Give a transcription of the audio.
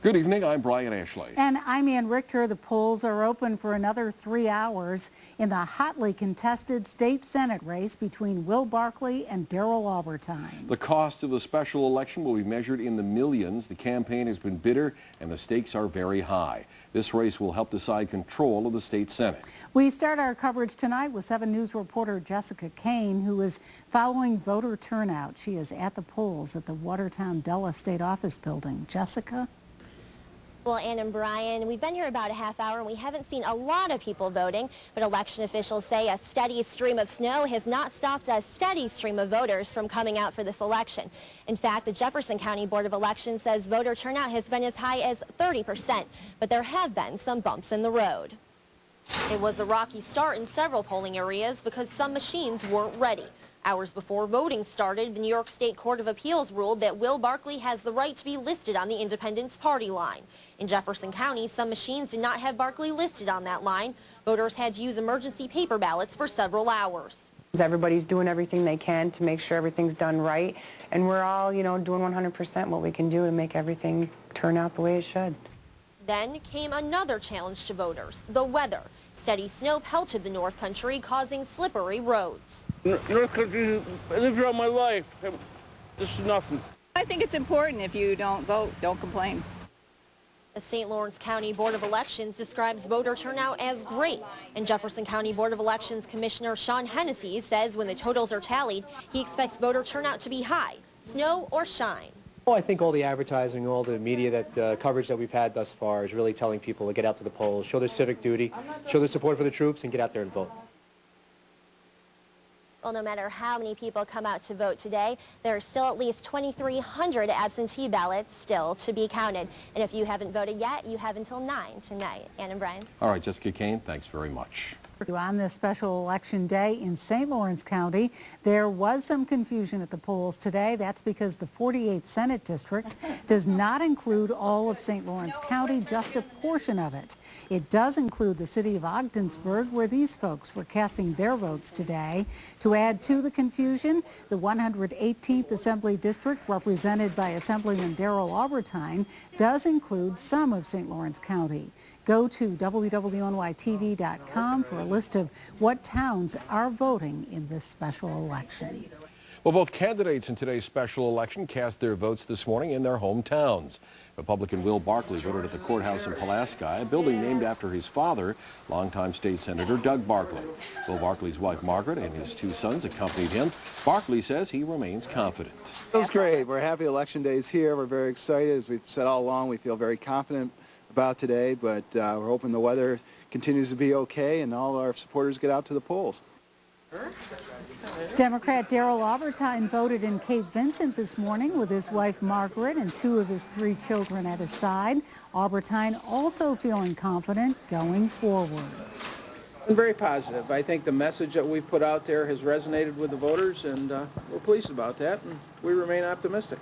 Good evening, I'm Brian Ashley. And I'm Ann Richter. The polls are open for another three hours in the hotly contested state Senate race between Will Barclay and Darrel Aubertine. The cost of the special election will be measured in the millions. The campaign has been bitter and the stakes are very high. This race will help decide control of the state Senate. We start our coverage tonight with 7 News reporter Jessica Kane, who is following voter turnout. She is at the polls at the Watertown Dulles State Office Building. Jessica? Well, Ann and Brian, we've been here about a half hour and we haven't seen a lot of people voting, but election officials say a steady stream of snow has not stopped a steady stream of voters from coming out for this election. In fact, the Jefferson County Board of Elections says voter turnout has been as high as 30%, but there have been some bumps in the road. It was a rocky start in several polling areas because some machines weren't ready. Hours before voting started, the New York State Court of Appeals ruled that Will Barclay has the right to be listed on the Independence Party line. In Jefferson County, some machines did not have Barclay listed on that line. Voters had to use emergency paper ballots for several hours. Everybody's doing everything they can to make sure everything's done right, and we're all, you know, doing 100% what we can do to make everything turn out the way it should. Then came another challenge to voters, the weather. Steady snow pelted the North Country, causing slippery roads. North Country, I lived here all my life. This is nothing. I think it's important if you don't vote, don't complain. The St. Lawrence County Board of Elections describes voter turnout as great. And Jefferson County Board of Elections Commissioner Sean Hennessy says when the totals are tallied, he expects voter turnout to be high, snow or shine. Well, I think all the advertising, all the media that uh, coverage that we've had thus far is really telling people to get out to the polls, show their civic duty, show their support for the troops, and get out there and vote. Well, no matter how many people come out to vote today, there are still at least 2,300 absentee ballots still to be counted. And if you haven't voted yet, you have until 9 tonight. Ann and Brian. All right, Jessica Kane, thanks very much. On this special election day in St. Lawrence County, there was some confusion at the polls today. That's because the 48th Senate District does not include all of St. Lawrence County, just a portion of it. It does include the city of Ogdensburg, where these folks were casting their votes today. To add to the confusion, the 118th Assembly District, represented by Assemblyman Darrel Aubertine, does include some of St. Lawrence County. Go to WWNYTV.com for a list of what towns are voting in this special election. Well, both candidates in today's special election cast their votes this morning in their hometowns. Republican Will Barclay voted at the courthouse in Pulaski, a building named after his father, longtime state senator Doug Barclay. Will Barclay's wife Margaret and his two sons accompanied him. Barclay says he remains confident. It was great. We're happy election day is here. We're very excited. As we've said all along, we feel very confident about today, but uh, we're hoping the weather continues to be okay and all our supporters get out to the polls. Democrat Darrel Aubertine voted in Cape Vincent this morning with his wife Margaret and two of his three children at his side. Aubertine also feeling confident going forward. I'm very positive. I think the message that we've put out there has resonated with the voters, and uh, we're pleased about that, and we remain optimistic.